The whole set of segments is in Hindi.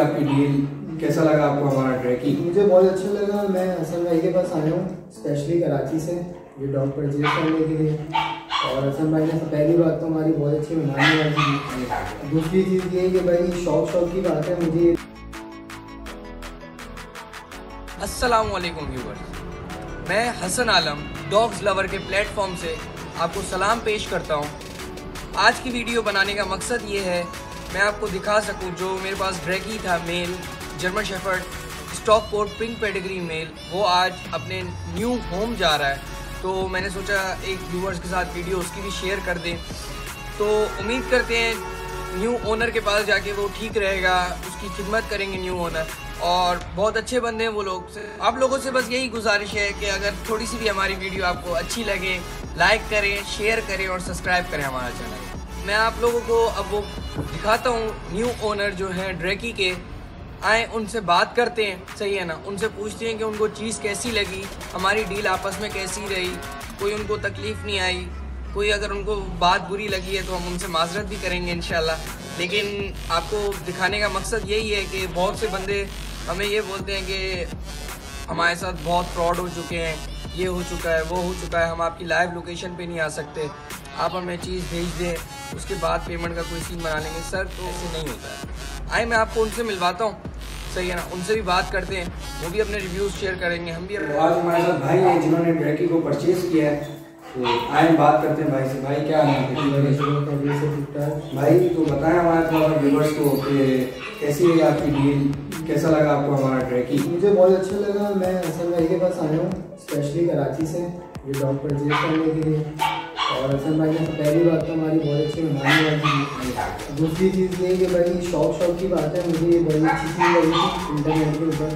आपकी डील कैसा लगा आपको हमारा ट्रैकिंग मुझे बहुत अच्छा लगा। मैं हसन भाई के पास आया हूँ स्पेशली कराची से ये डॉग परचेज करने के लिए। और हसन भाई ने पहली बात तो हमारी बहुत अच्छी बनाने वाली थी दूसरी चीज़ ये कि भाई शौक शौक की बात है मुझे अस्सलाम वालेकुम व्यूवर्स मैं हसन आलम डॉग्स लवर के प्लेटफॉर्म से आपको सलाम पेश करता हूँ। आज की वीडियो बनाने का मकसद ये है मैं आपको दिखा सकूँ जो मेरे पास ड्रैगी था male German shepherd stock port pink pedigree male वो आज अपने न्यू होम जा रहा है। तो मैंने सोचा एक व्यूवर्स के साथ वीडियो उसकी भी शेयर कर दें। तो उम्मीद करते हैं न्यू ओनर के पास जाके वो ठीक रहेगा, उसकी खिदमत करेंगे न्यू ओनर और बहुत अच्छे बंदे हैं वो लोग। आप लोगों से बस यही गुजारिश है कि अगर थोड़ी सी भी हमारी वीडियो आपको अच्छी लगे लाइक करें शेयर करें और सब्सक्राइब करें हमारा चैनल मैं आप लोगों को अब वो दिखाता हूँ न्यू ओनर जो हैं ड्रैकी के, आए, उनसे बात करते हैं। सही है ना? उनसे पूछते हैं कि उनको चीज़ कैसी लगी, हमारी डील आपस में कैसी रही, कोई उनको तकलीफ़ नहीं आई, कोई अगर उनको बात बुरी लगी है तो हम उनसे माजरत भी करेंगे इन लेकिन आपको दिखाने का मकसद यही है कि बहुत से बंदे हमें ये बोलते हैं कि हमारे साथ बहुत फ्रॉड हो चुके हैं, ये हो चुका है, वो हो चुका है, हम आपकी लाइव लोकेशन पे नहीं आ सकते। आप हमें चीज़ भेज दें, उसके बाद पेमेंट का कोई सीन बना लेंगे। सर तो ऐसे नहीं होता है। आए, मैं आपको उनसे मिलवाता हूँ। सही है ना? उनसे भी बात करते हैं, वो भी अपने रिव्यूज़ शेयर करेंगे। हम भी तो आज हमारे साथ भाई हैं जिन्होंने ब्रैकी को परचेज किया है। आए बात करते हैं भाई से। भाई क्या है? भाई तो बताएँ हमारे थोड़ा व्यूवर्स को कि कैसी है आपकी डील कैसा लगा आपको हमारा ट्रैकिंग मुझे बहुत अच्छा लगा। मैं हसन भाई के पास आया हूँ स्पेशली कराची से ये डॉग परचेज करने के लिए। और हसन भाई ने पहली बात तो हमारी बहुत अच्छी वाली थी। दूसरी चीज़ ये कि भाई शौक शौक की बात है मुझे ये बड़ी अच्छी चीज़ लगी थी इंटरनेट के ऊपर।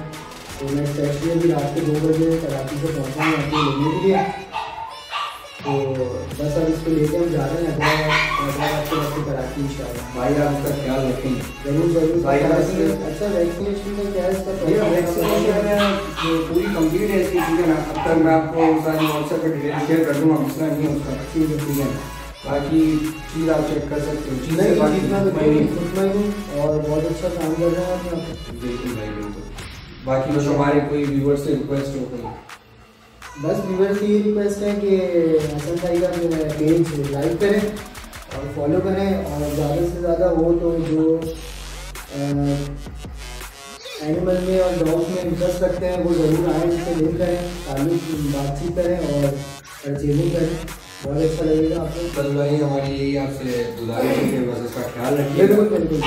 तो मैं स्पेशली अभी रात के दो बजे कराची से पहुँचा हूँ आपको लेने के लिए। तो बस अब इसको लेके हम जा रहे हैं हैदराबाद कराची इंशाल्लाह। भाई आप उसका ख्याल रखेंगे ज़रूर ज़रूर। भाई, अच्छा वैक्सीनेशन का क्या है इसका वैक्सीनेशन पूरी कंप्लीट है इसकी ठीक है ना? अब तक मैं आपको सारी व्हाट्सएप पर डिटेल शेयर कर दूँगा मसला नहीं है उसका ठीक है ठीक है। बाकी चीज़ आप चेक कर सकते हो चीज़ नहीं बाकी उतना ही और बहुत अच्छा काम कर रहे हैं आप। बिल्कुल भाई बिल्कुल। बाकी बस हमारे कोई व्यूवर से रिक्वेस्ट हो कोई। बस व्यूवर से ये रिक्वेस्ट है कि हसन भाई का पेज लाइक करें और फॉलो करें और ज़्यादा से ज़्यादा हो तो जो एनिमल में और डॉग में इंटरेस्ट रखते हैं वो ज़रूर आए उनसे लिंक करें ताल्लुक बातचीत करें और परचेजिंग करें। बहुत अच्छा लगेगा आपको। बस भाई हमारी यही आपसे गुजारिश है कि बस इसका ख्याल रखिए। बिल्कुल बिल्कुल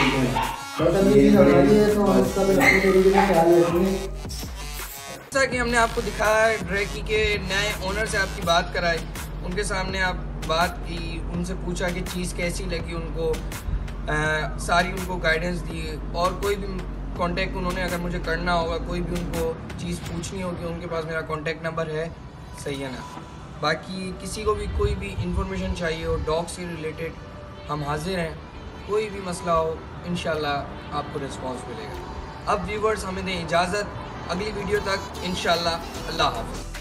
बस अब चीज़ हमारी है तो हम इसका भी ख्याल रखेंगे। जैसा कि हमने आपको दिखाया ड्रैकी के नए ओनर से आपकी बात कराई। उनके सामने आप बात की उनसे पूछा कि चीज़ कैसी लगी उनको आ, सारी उनको गाइडेंस दी। और कोई भी कांटेक्ट उन्होंने अगर मुझे करना होगा कोई भी उनको चीज़ पूछनी होगी उनके पास मेरा कांटेक्ट नंबर है। सही है ना? बाकी किसी को भी कोई भी इंफॉर्मेशन चाहिए हो डॉग से रिलेटेड हम हाजिर हैं। कोई भी मसला हो इन आपको रिस्पॉन्स मिलेगा। अब व्यूवर्स हमें दें इजाज़त। अगली वीडियो तक इन अल्लाह हाफ़